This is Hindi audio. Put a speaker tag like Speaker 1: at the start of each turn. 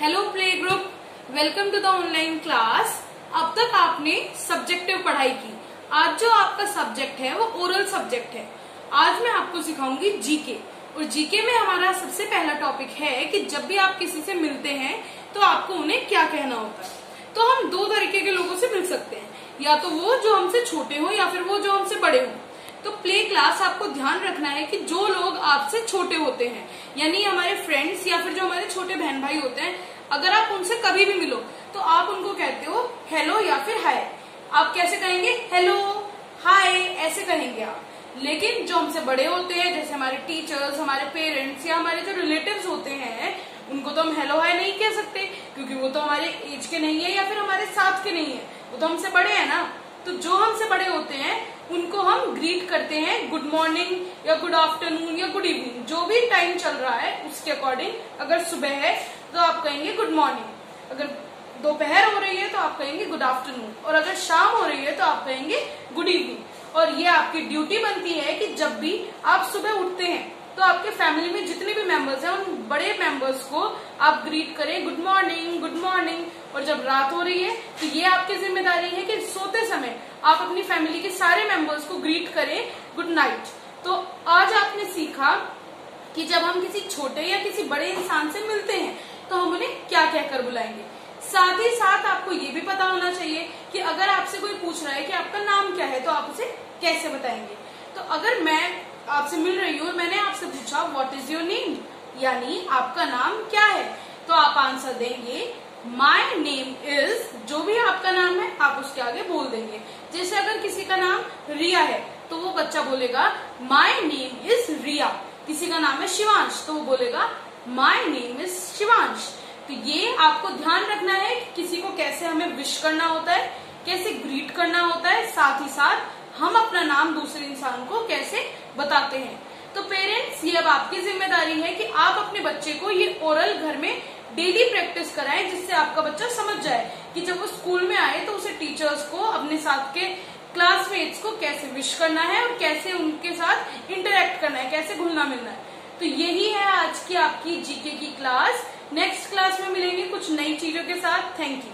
Speaker 1: Hello play group welcome to the online class अब तक आपने सब्जेक्टिव पढ़ाई की। आज जो आपका सब्जेक्ट है, वो ओरल सब्जेक्ट है। आज मैं आपको सिखाऊँगी जीके और जीके में हमारा सबसे पहला टॉपिक है कि जब भी आप किसी से मिलते हैं तो आपको उन्हें क्या कहना होता है। तो हम दो तरीके के लोगों से मिल सकते हैं। या तो वो जो हमसे छोटे हो, या फिर वो जो हमसे बड़े हो। तो प्ले क्लास आपको ध्यान रखना है कि जो लोग आपसे छोटे होते हैं, यानी हमारे फ्रेंड्स या फिर जो हमारे छोटे बहन भाई होते हैं, अगर आप उनसे कभी भी मिलो तो आप उनको कहते हो हेलो या फिर हाय आप कैसे कहेंगे? हेलो हाय ऐसे कहेंगे आप। लेकिन जो हमसे बड़े होते हैं, जैसे हमारे टीचर्स हमारे पेरेंट्स या हमारे जो रिलेटिव्स होते हैं, उनको तो हम हेलो हाय नहीं कह सकते, क्योंकि वो तो हमारे एज के नहीं है या फिर हमारे साथ के नहीं है। वो तो हमसे बड़े हैं ना। तो जो हमसे बड़े होते हैं ग्रीट करते हैं गुड मॉर्निंग या गुड आफ्टरनून या गुड इवनिंग जो भी टाइम चल रहा है, उसके अकॉर्डिंग अगर सुबह है तो आप कहेंगे गुड मॉर्निंग अगर दोपहर हो रही है तो आप कहेंगे गुड आफ्टरनून और अगर शाम हो रही है तो आप कहेंगे गुड इवनिंग और ये आपकी ड्यूटी बनती है कि जब भी आप सुबह उठते हैं तो आपके फैमिली में जितने भी मेंबर्स हैं, उन बड़े मेंबर्स को आप ग्रीट करें गुड मॉर्निंग गुड मॉर्निंग और जब रात हो रही है तो ये आपकी ज़िम्मेदारी है कि सोते समय आप अपनी फैमिली के सारे मेंबर्स को ग्रीट करें गुड नाइट तो आज आपने सीखा कि जब हम किसी छोटे या किसी बड़े इंसान से मिलते हैं तो हम उन्हें क्या कहकर बुलाएँगे? साथ ही साथ आपको ये भी पता होना चाहिए कि अगर आपसे कोई पूछ रहा है कि आपका नाम क्या है तो आप उसे कैसे बताएँगे? तो अगर मैं आपसे मिल रही हूँ और मैंने आपसे पूछा व्हाट इज़ योर नेम यानी आपका नाम क्या है? तो आप आंसर देंगे माई नेम इज़ जो भी आपका नाम है, आप उसके आगे बोल देंगे। जैसे अगर किसी का नाम रिया है तो वो बच्चा बोलेगा माई नेम इज़ रिया। किसी का नाम है शिवांश तो वो बोलेगा माई नेम इज़ शिवांश। तो ये आपको ध्यान रखना है कि किसी को कैसे हमें विश करना होता है, कैसे ग्रीट करना होता है, साथ ही साथ हम अपना नाम दूसरे इंसान को कैसे बताते हैं। तो पेरेंट्स ये अब आपकी ज़िम्मेदारी है कि आप अपने बच्चे को ये ओरल घर में डेली प्रैक्टिस कराएँ जिससे आपका बच्चा समझ जाए कि जब वो स्कूल में आए तो उसे टीचर्स को, अपने साथ के क्लासमेट्स को कैसे विश करना है और कैसे उनके साथ इंटरेक्ट करना है, कैसे घुलना मिलना है। तो यही है आज की आपकी जीके की क्लास नेक्स्ट क्लास में मिलेंगे कुछ नई चीज़ों के साथ। Thank you